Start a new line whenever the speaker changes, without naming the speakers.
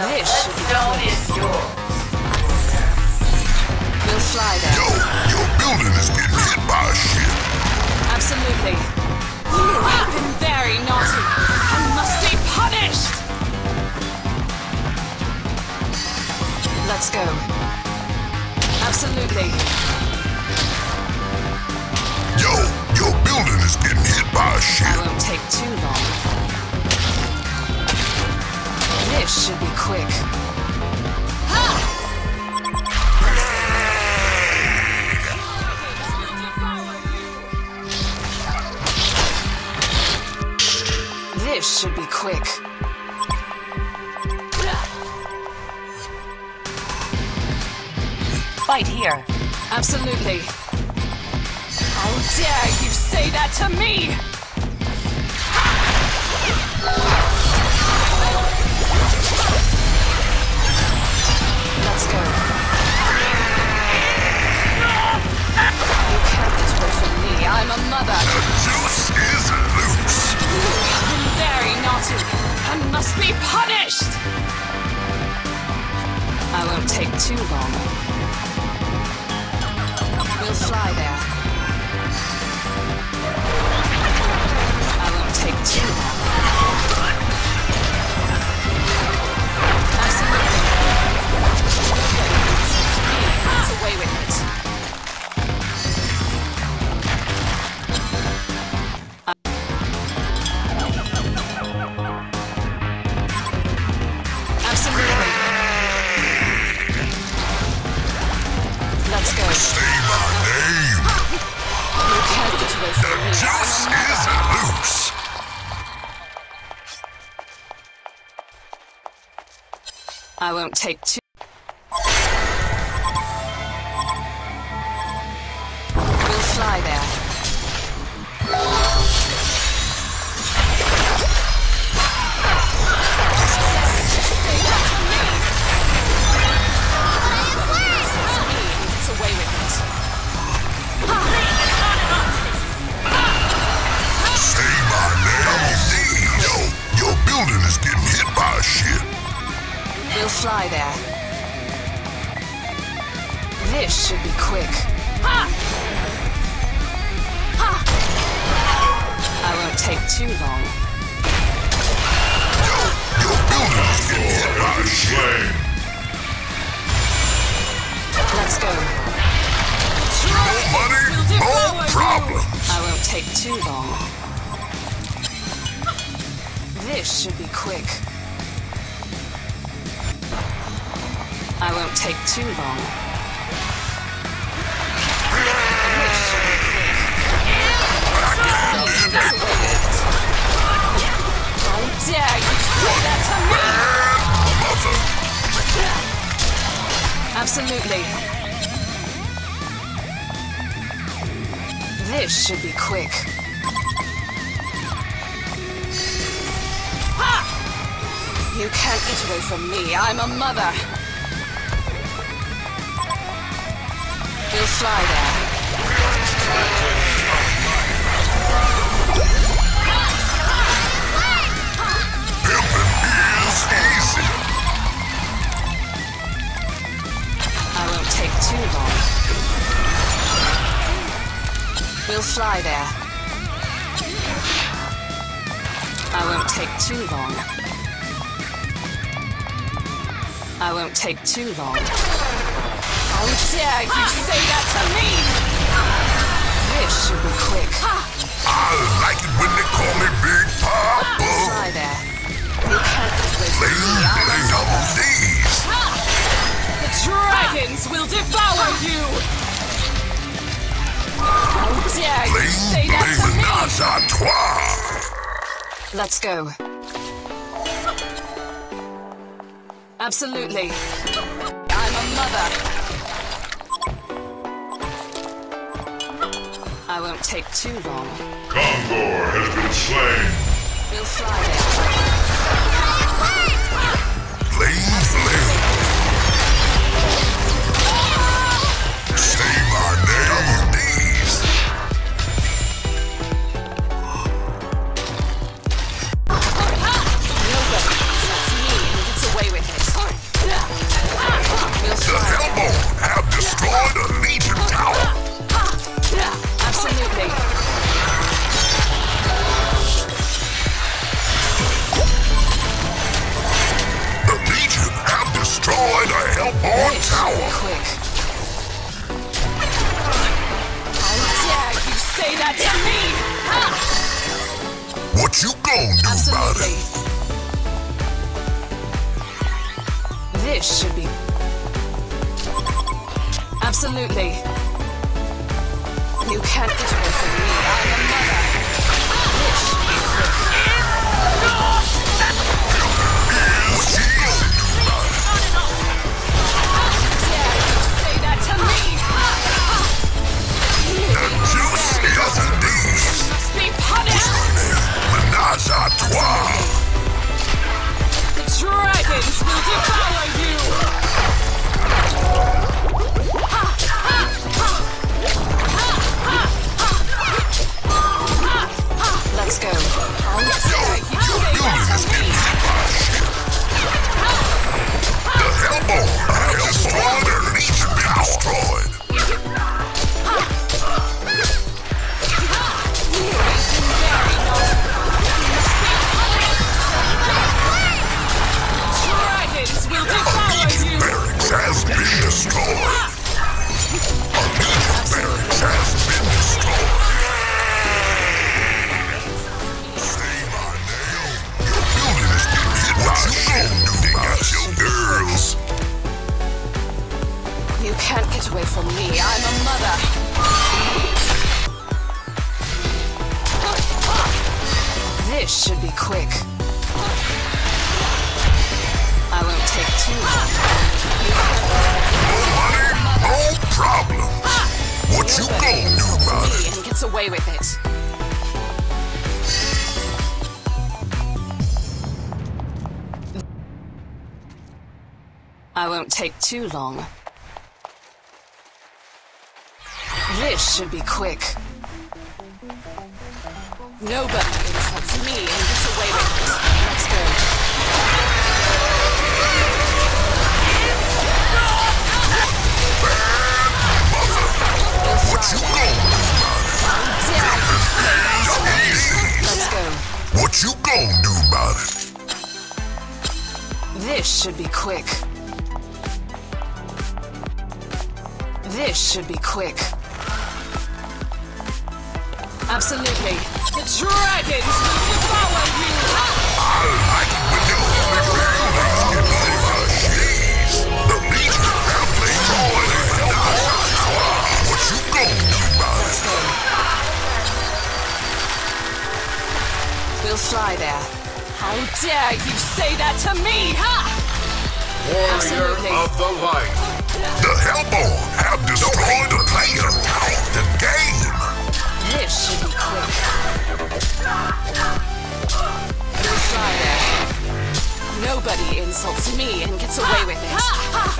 This should be
Stone is yours.
We'll fly there.
Yo, your building is getting hit by a ship.
Absolutely. You have been very naughty and must be punished. Let's go. Absolutely.
Yo, your building is getting hit by a
That
ship.
won't take too long. This should be quick. This should be quick.
Fight here.
Absolutely. How dare you say that to me! Let's I won't take too I won't take two. We'll fly there.
Building is getting hit by a ship.
We'll fly there. This should be quick. I won't take too long. Let's go.
No money, no problems.
I won't take too long. This should be quick. I won't take too long. How dare you say that to me? Absolutely. This should be quick. You can't get away from me. I'm a mother. We'll fly there. I won't take too long. We'll fly there. I won't take too long. I won't take too long. How dare you say that to me? This should be quick.
I like it when they call me Big Papa.
Fly there. You can't get away from
Bling,
me. A
on these.
The dragons will devour you! How dare you say that to me? Let's go. Absolutely. I'm a mother. I won't take too long.
Kongor has been slain.
We'll fly there.
Say my name, Hellborn
This should quick. How dare you say that to me? Ha!
What you gonna do about it?
This should be. Absolutely. You can't get away from me. I'm a mother. Should be quick. I won't take too long.
No money, no problem. What you gonna do about it?
and gets away with it. I won't take too long. This should be quick. Nobody insults me and gets away with it. Let's go.
What you gonna do about it?
Dare you say that to me?
Easy.
Let's go.
What you gonna do about it?
This should be quick. This should be quick. Absolutely. The dragons will devour you!
I like maneuver! Jeez! The meat halflings all in! What you gonna do about it?
We'll fly there. How dare you say that to me, huh?
Warrior
Absolutely.
of the light.
The Hellborn have destroyed the player, the game.
This should be quick. Nobody insults me and gets away with it.